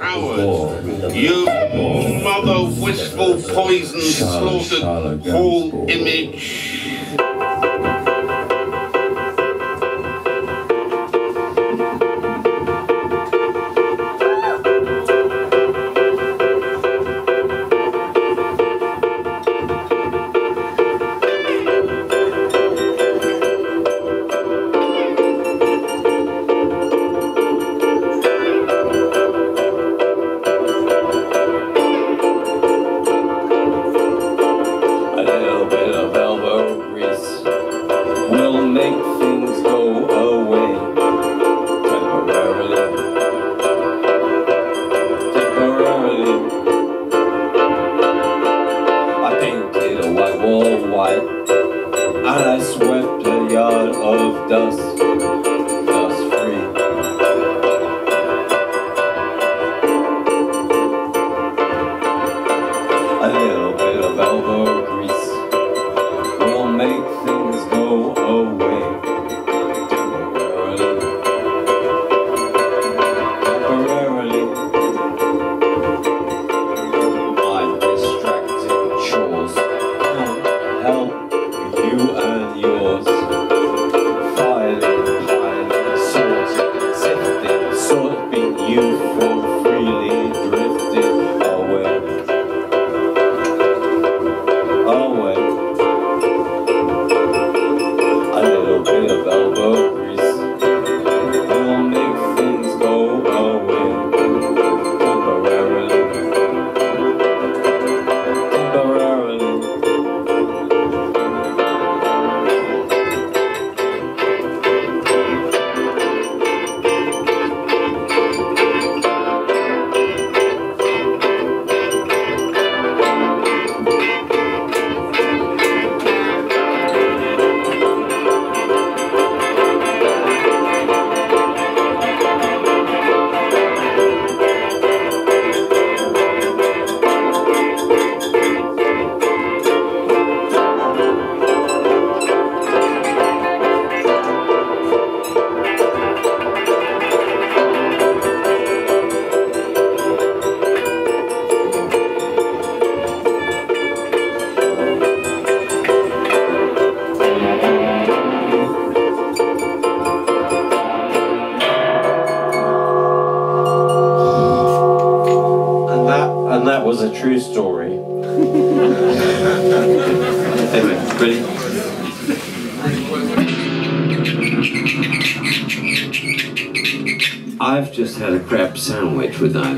coward. You mother wistful poison slaughtered whole image.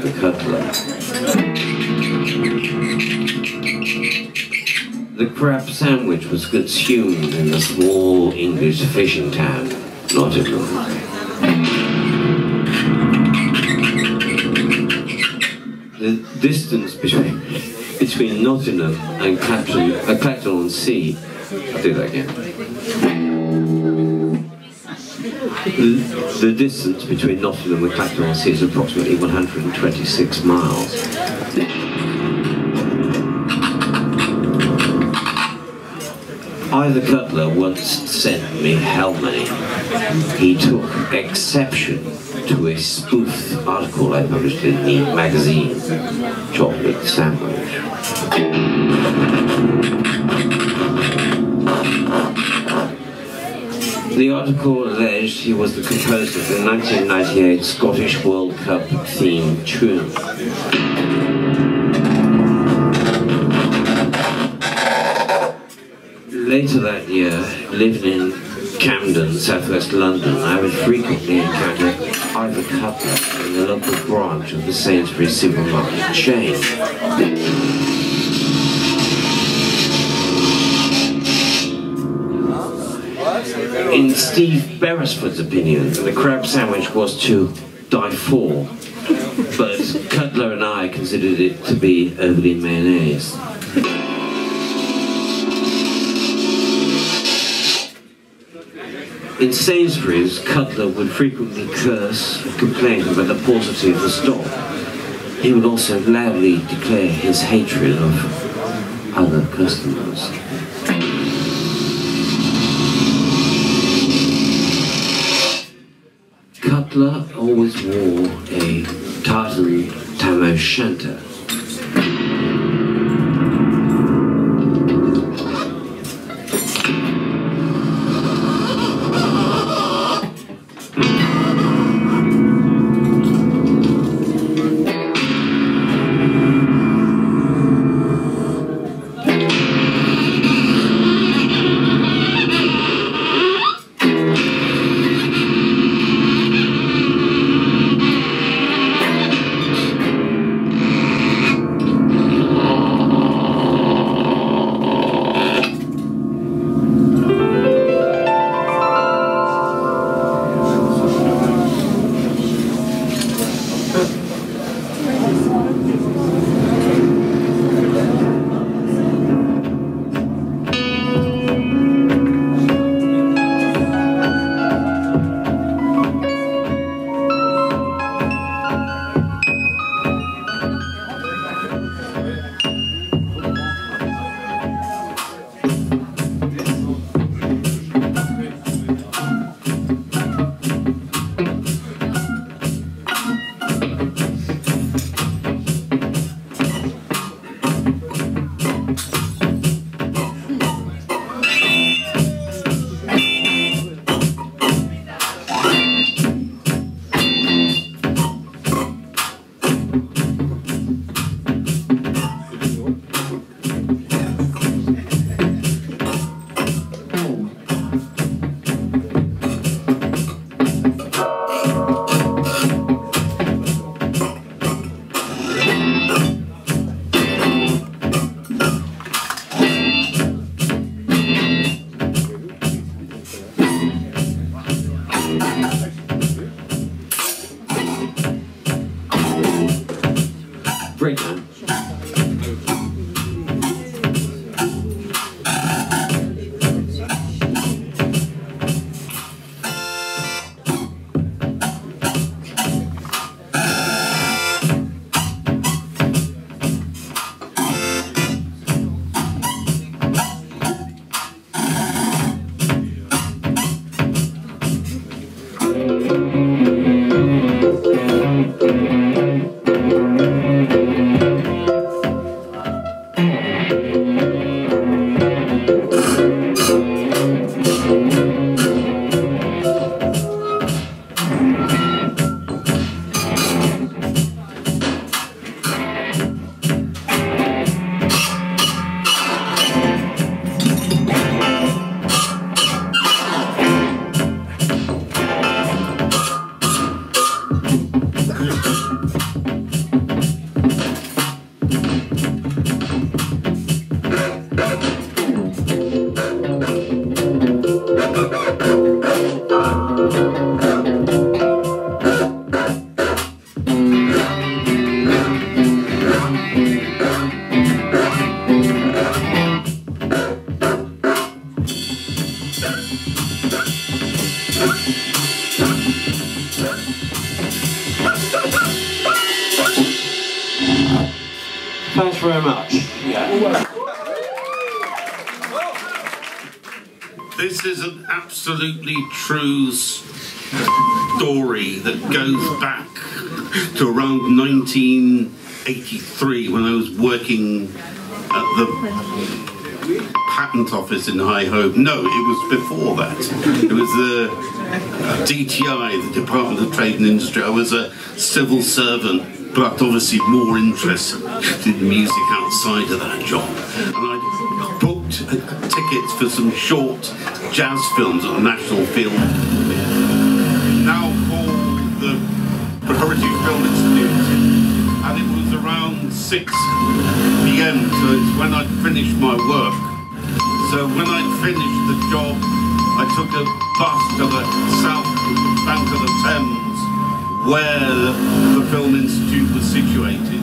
Ivor Cutler. The crab sandwich was consumed in a small English fishing town, Nottingham. the distance between between Nottingham and Clacton, uh, Clacton on Sea. I'll do that again. The, distance between Nottingham and Clacton is approximately 126 miles. Ivor Cutler once sent me how many. He took exception to a spoof article I published in the magazine, Chocolate Sandwich. The article alleged he was the composer of the 1998 Scottish World Cup theme tune. Later that year, living in Camden, southwest London, I would frequently encounter Ivor Cutler in the local branch of the Sainsbury's supermarket chain. In Steve Beresford's opinion, the crab sandwich was to die for, but Cutler and I considered it to be overly mayonnaise. In Sainsbury's, Cutler would frequently curse and complain about the paucity of the stock. He would also loudly declare his hatred of other customers. Cutler always wore a tartan Tam O'Shanter. absolutely true story that goes back to around 1983 when I was working at the patent office in High Hope. No, it was before that. It was the uh, DTI, the Department of Trade and Industry. I was a civil servant, but obviously more interested in music outside of that job. I booked tickets for some short jazz films at the National Film. Now called the Preparative Film Institute. And it was around 6 p.m. so it's when I'd finished my work. So when I'd finished the job I took a bus to the south bank of the Thames where the Film Institute was situated.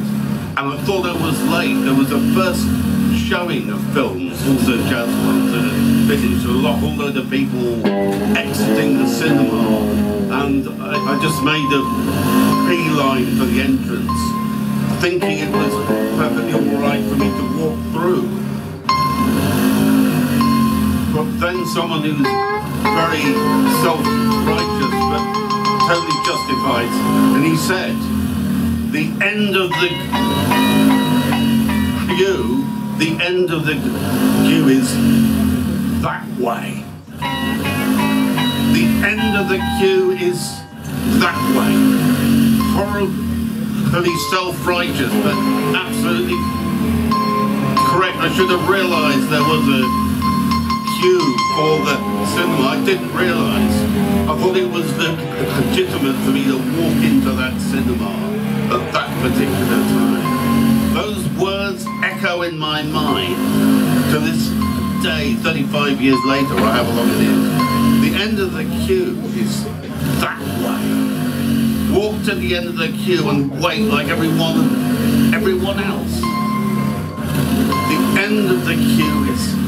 And I thought I was late. There was a first showing of films also jazz ones and fit a lot, all the people exiting the cinema, and I, I just made a beeline for the entrance, thinking it was perfectly all right for me to walk through. But then someone who's very self-righteous but totally justified, and he said, the end of the queue, the end of the queue is that way. The end of the queue is that way. Horribly self-righteous, but absolutely correct. I should have realised there was a queue for the cinema. I didn't realise. I thought it was legitimate for me to walk into that cinema at that particular time. Those words echo in my mind to this day, 35 years later, or however long it is. The end of the queue is that way. Walk to the end of the queue and wait like everyone, everyone else. The end of the queue is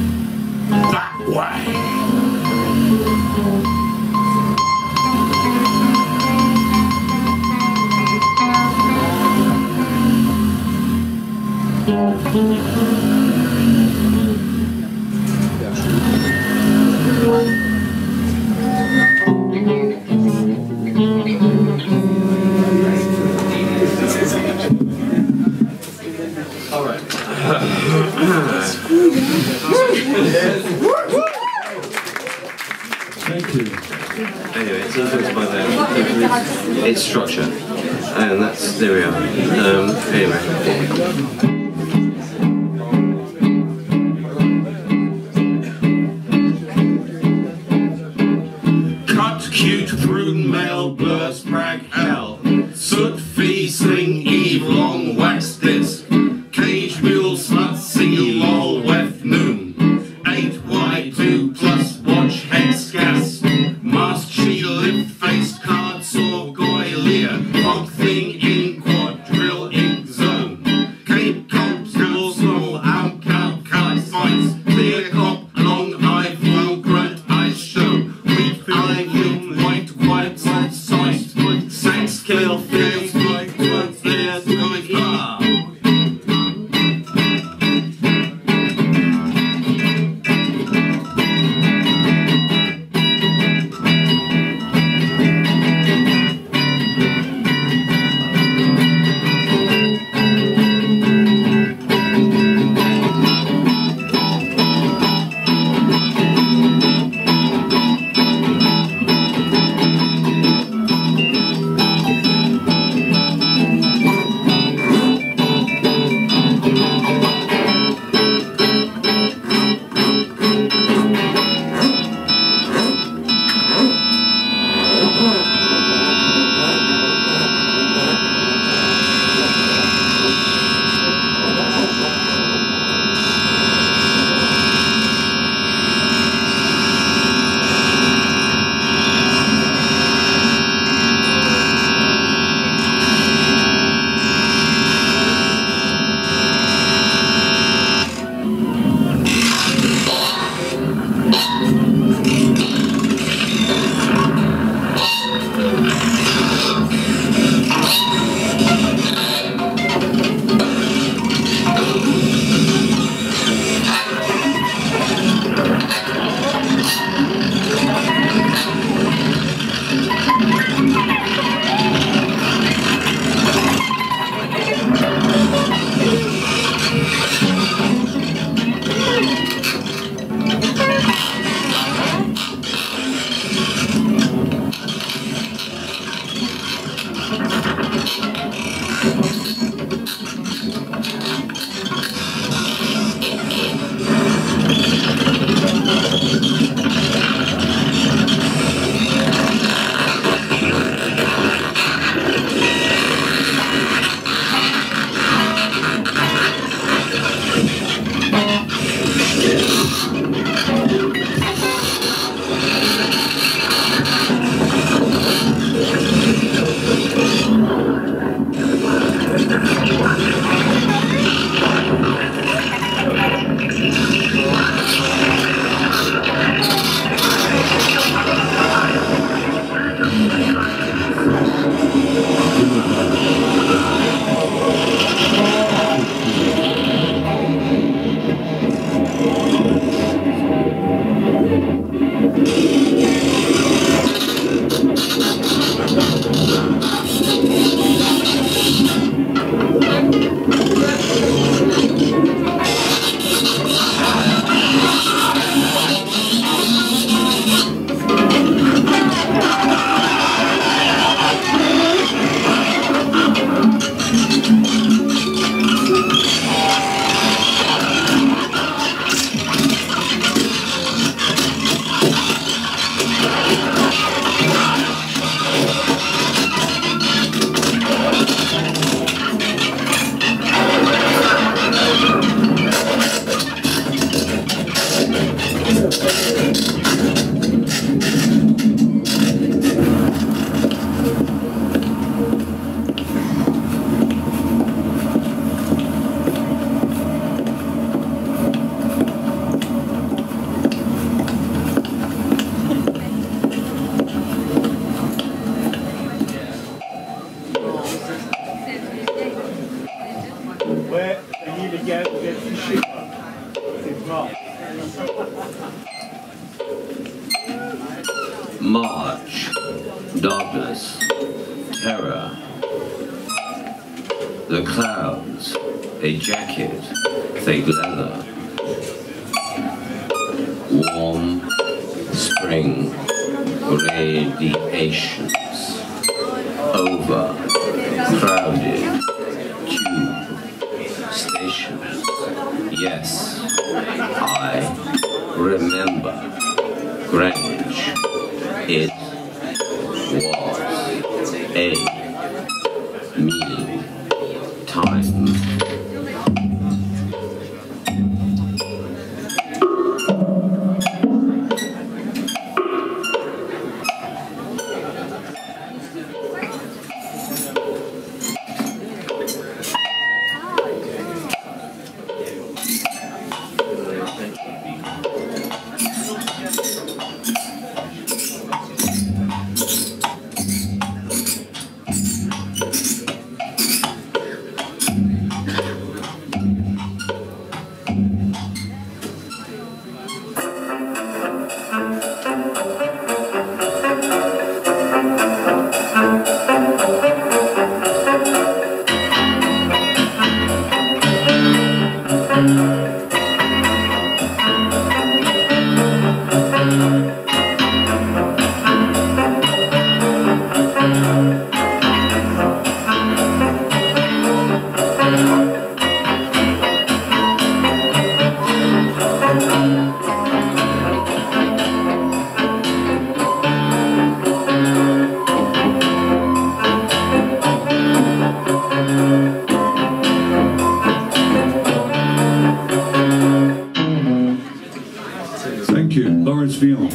Thank you. Lawrence Vian.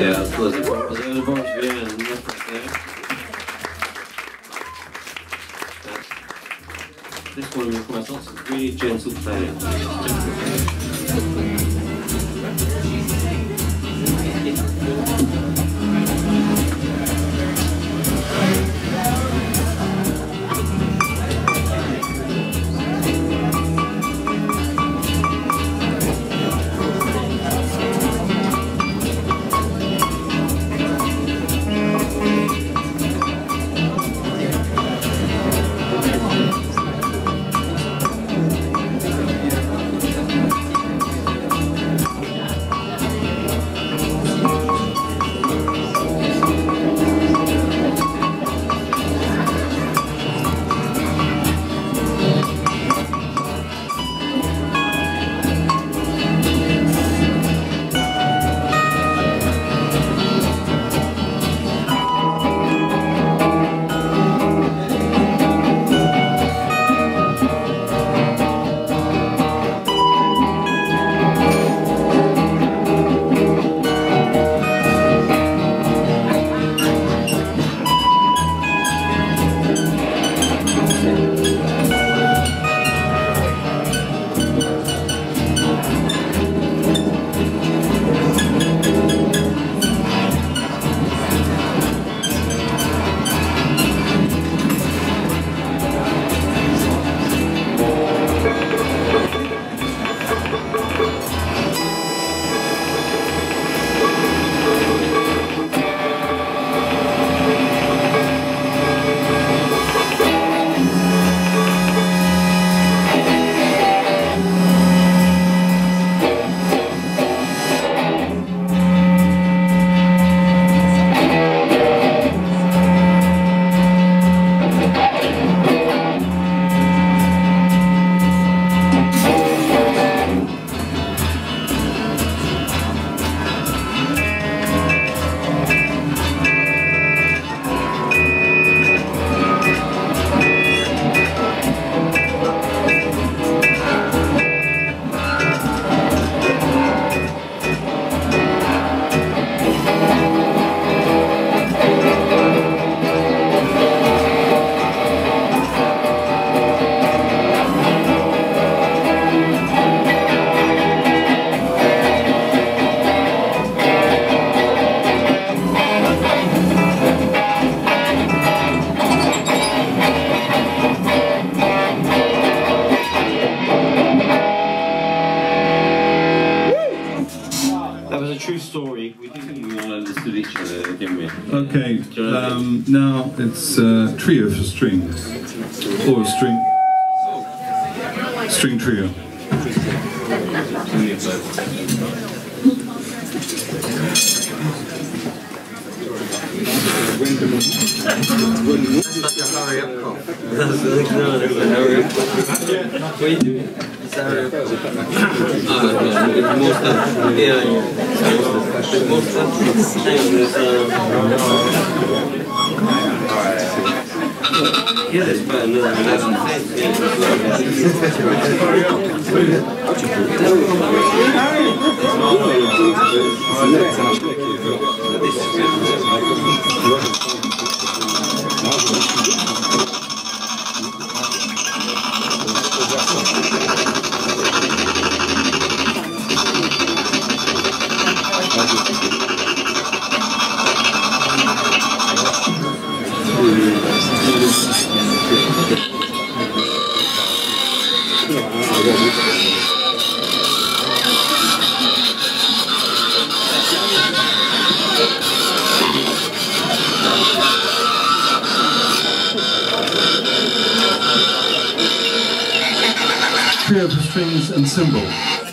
Yeah? That's- This one requires lots of really gentle playing. Okay, String trio. hurry up call. That's like, no, that's a hurry up What are you doing? It's a hurry up call. Uh, no, more stuff. Yeah, yeah. There's more stuff. Hang on, there's, um... Yeah, there's about another 11 Trio strings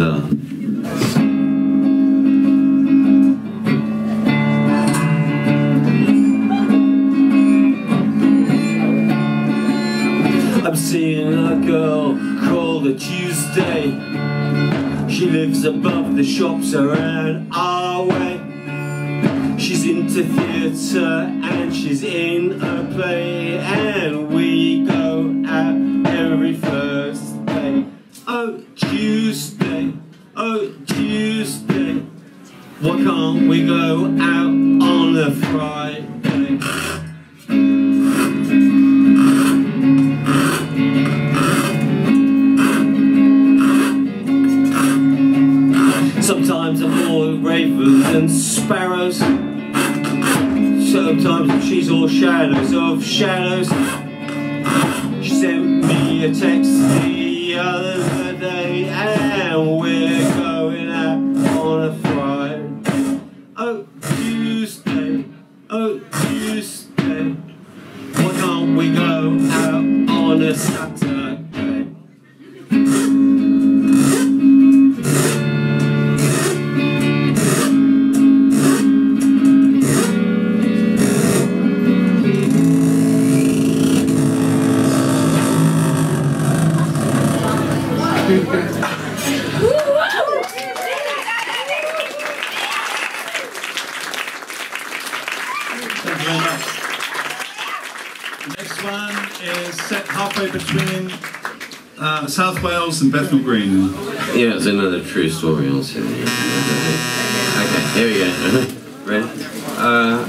I'm seeing a girl called a Tuesday. She lives above the shops around on Wales and Bethnal Green. Yeah, it's another true story also. Okay, here we go. Ready? Uh,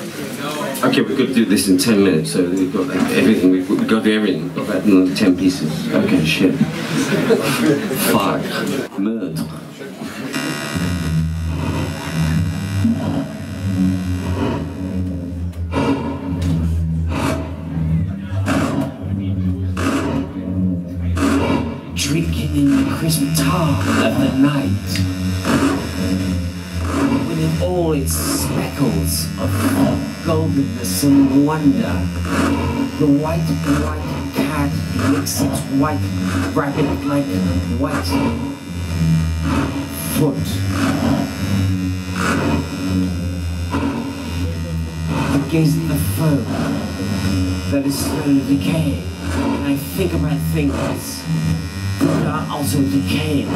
okay, we've got to do this in 10 minutes, so we've got like, everything, we've we've got to do everything. We've got about another 10 pieces. Okay, shit. Fuck. Goldenness and wonder, the white, white cat licks its white rabbit like white foot. I gaze at the foam that is slowly decaying, and I think about things that are also decaying,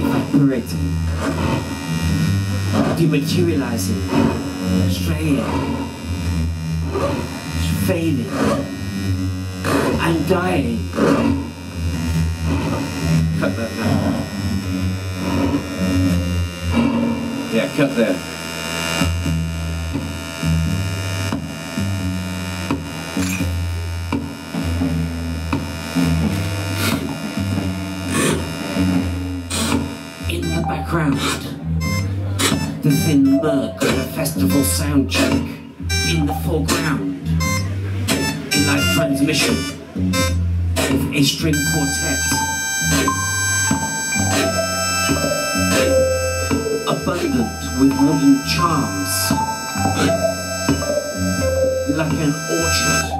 evaporating, dematerializing, straying, fading, and dying. Cut that there. Yeah, cut there. In the background, the thin murk festival sound check. In the foreground, a live transmission of a string quartet. Abundant with modern charms, like an orchard.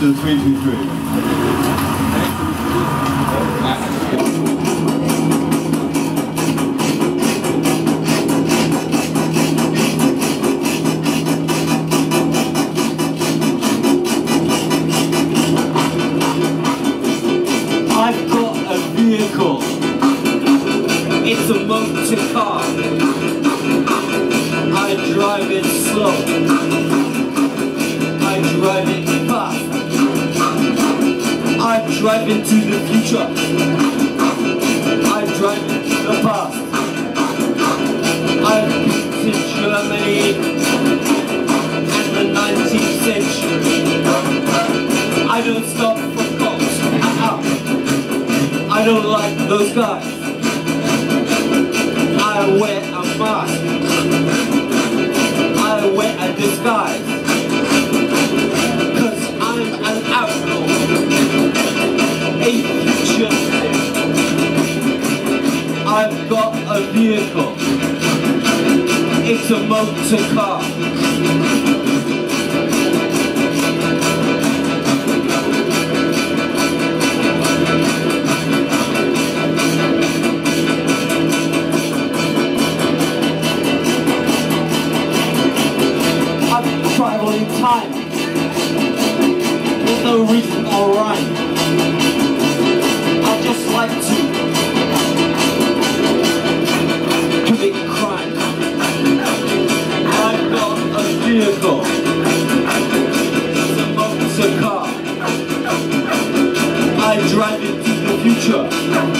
to 23. Travel in time. There's no reason or rhyme. I just like to commit crime. I've got a vehicle. It's a motor car. I drive into the future.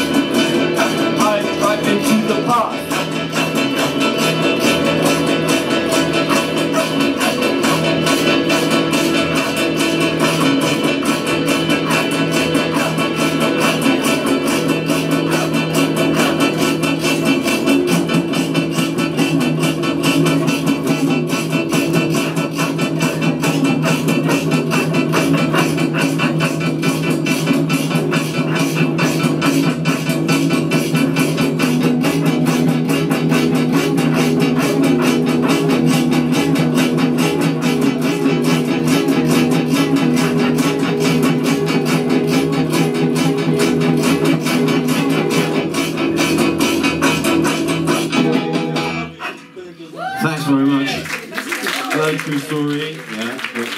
True story. Yeah, but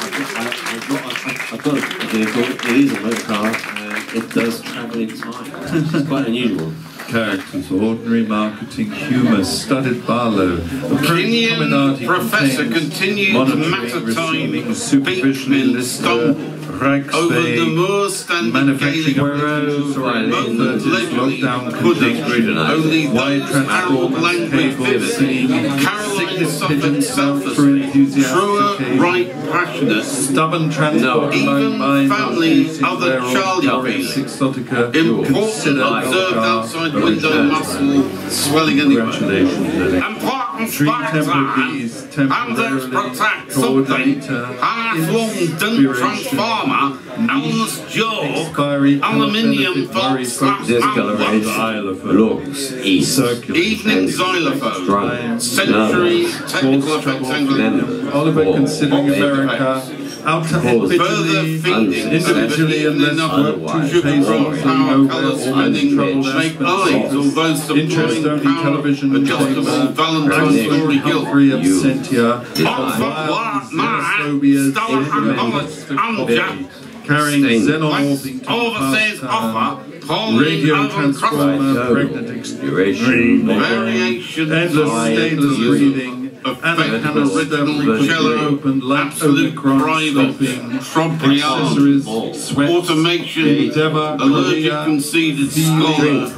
I've got, I, I've, got, I, I've got a vehicle, it is a motor car, and it does travel in time. It's quite unusual. Characters, ordinary marketing, humour, studded Barlow. Kenyan professor continued matter-time Bateman stomp over the moor standing manufacturing Gaelic moment leisurely lockdown pudding. Only wide those transport Arab language cables, vivid. Caroline suffered selflessly. Truer, right, passionate. Stubborn transport No. Even family, other their own Charlie Glorious feeling. Important observed outside window muscle swelling anyway. Congratulations, Lily. Important Three factor. temporary bees Anders temporarily protect something. coordinator Half-long dun transformer. Elmer's jaw. Aluminium benefit, worry, box. focus, Discoloration. xylophone, Looks east. Evening xylophone. Strong. Century technical effects. Oliver considering America out to Cause Further individually, feeding individually unless enough work Otherwise, to sugar pay from something power over colour or spinning troubled make aspects eyes, of although interest supplying only power television adjustable chamber, Valentine's Franklin story Humphrey guilt. absentia, Oxford Black Man, Stella Hamlet, Amjad, carrying Stained. xenomorphing to Overseas past offer, time, Pauline radio Alvan transformer, Crosby. pregnant Duration. Variations Endless of stainless breathing. Anna Hannah original Stephen cello, absolute stopping Trompery accessories, sweat, automation, allergic conceded scholar,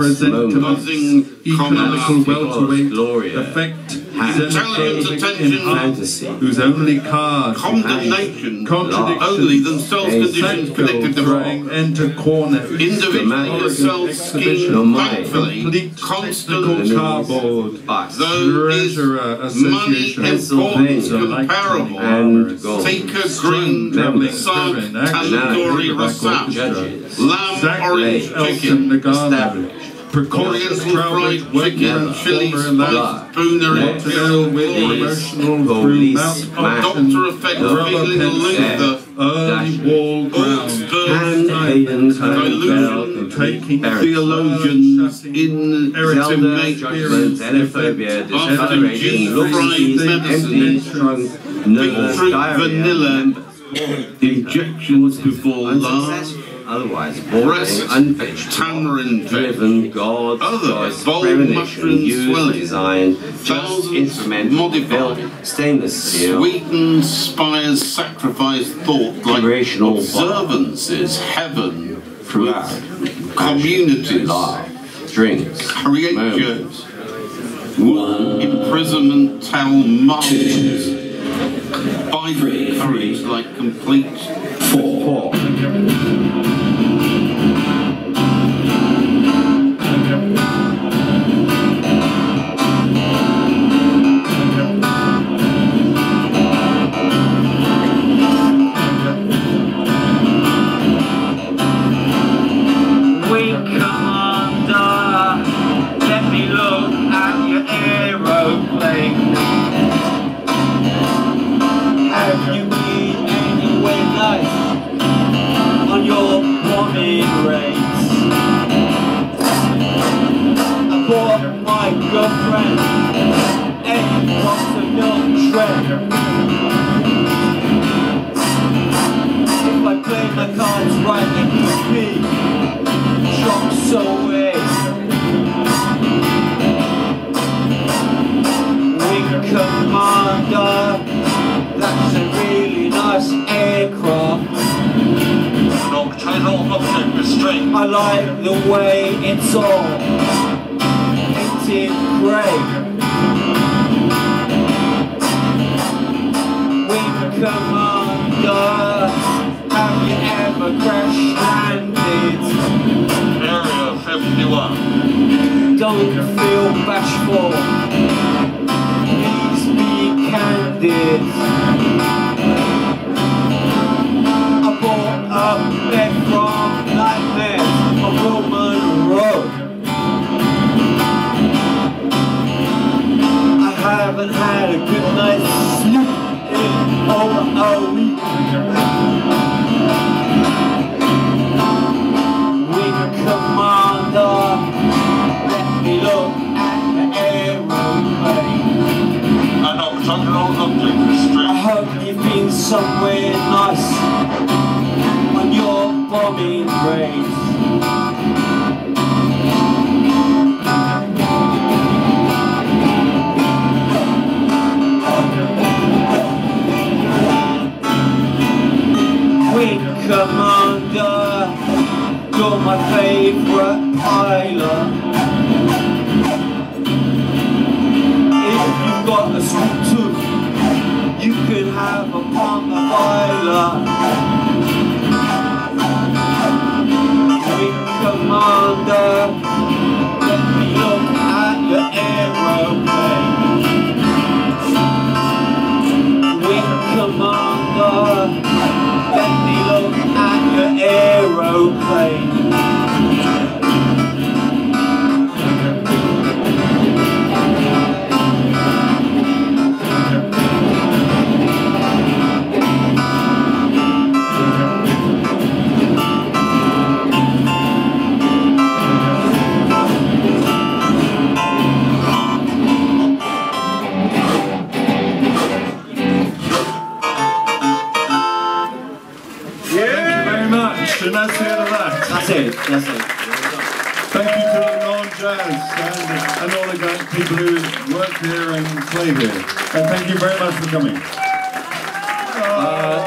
buzzing economical welterweight, effect, Intelligent xenophobic attention, Fantasy. whose only card condemnation, contradiction, only themselves conditions to throwing wrong. enter corner, Individual self scheme, thankfully, constant, cardboard, Box. though is treasurer money association, importance comparable. And gold. Taker Green, Traveling Sag, Seven, actually, Tandoori paperback Lamb Orange Chicken, Established. Precocious Fried Chicken, Chili Spooner and Imperial with Glory, promotional through Mount Doctor Effect Feeling Pencil, Luther, Early Wall Ground, Hayden's Dilution, taking theologians in intimate judgment, xenophobia, discoloration, fried medicine. empty, strong, Big nervous, fruit diarrhea, vanilla injections before unsuccessful, otherwise boring, unfinished, tamarind driven, God, Other bold premonition, mushroom used, swelling. design, just Thousands instrument, modified. stainless steel, Sweeten spires sacrifice thought like observances, heaven throughout, communities, life, strings, creatures, wood, imprisonment, tell martyrs, Bible courage like complete four, Wing Thank you, And thank you very much for coming. Uh,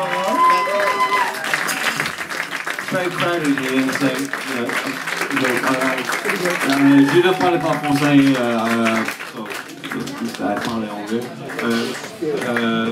very proud of you. So, you know, je vais parler par français. Je vais anglais. Euh, euh,